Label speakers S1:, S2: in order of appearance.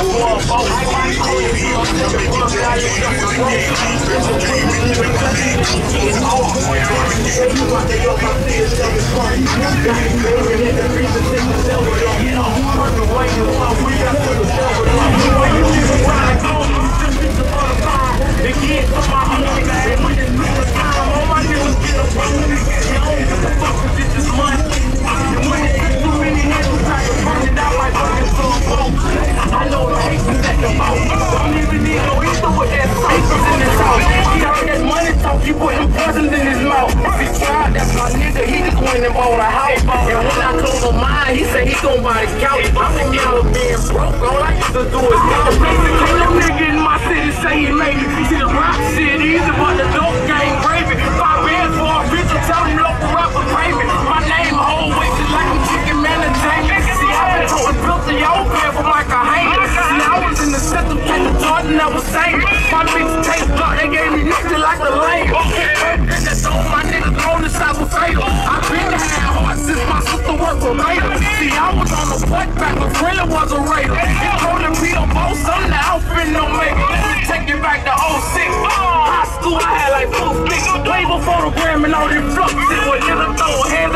S1: I'm a vote. I got it. That's my nigga, he just went and bought a house. And when I told him mine, he said he gon' buy the couch. I'm the yellow being broke, all I used to do is couch. Ain't no nigga in my city say he made it. See the rock shit easy, but the dope game gravy. Five bands for a bitch, tell him local rapper me. My name whole just like I'm chicken man entertainment. See, I've been told built the old man for Michael Hayden. See, I was in the system, the Jordan, I was saying. My bitch taste block, they gave me nothing like the lane. Was a Raider. He told him we don't both, some the make it. Take it back to 06. High school, I had like four sticks. Way before the and all this flux. When niggas throw hands